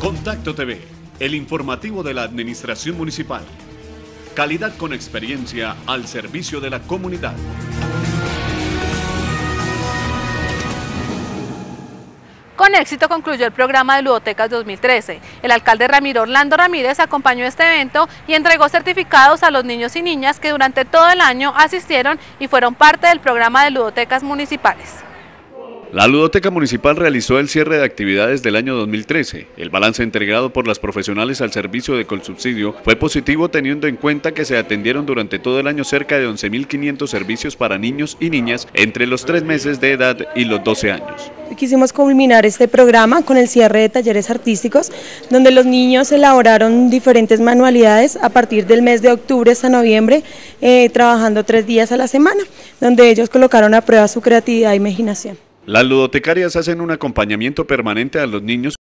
Contacto TV, el informativo de la Administración Municipal. Calidad con experiencia al servicio de la comunidad. Con éxito concluyó el programa de Ludotecas 2013. El alcalde Ramiro Orlando Ramírez acompañó este evento y entregó certificados a los niños y niñas que durante todo el año asistieron y fueron parte del programa de Ludotecas Municipales. La Ludoteca Municipal realizó el cierre de actividades del año 2013. El balance entregado por las profesionales al servicio de Colsubsidio fue positivo teniendo en cuenta que se atendieron durante todo el año cerca de 11.500 servicios para niños y niñas entre los tres meses de edad y los 12 años. Quisimos culminar este programa con el cierre de talleres artísticos, donde los niños elaboraron diferentes manualidades a partir del mes de octubre hasta noviembre, eh, trabajando tres días a la semana, donde ellos colocaron a prueba su creatividad e imaginación. Las ludotecarias hacen un acompañamiento permanente a los niños